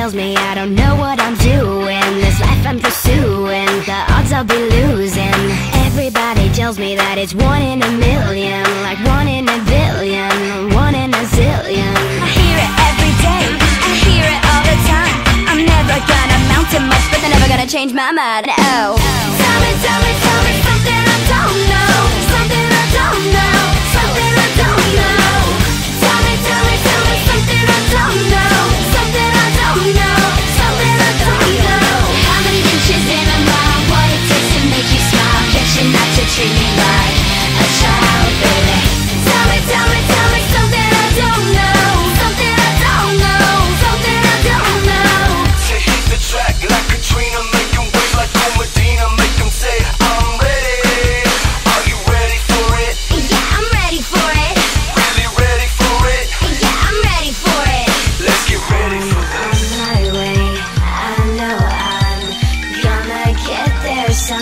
tells me I don't know what I'm doing. This life I'm pursuing The odds I'll be losing. Everybody tells me that it's one in a million Like one in a change my mind. Oh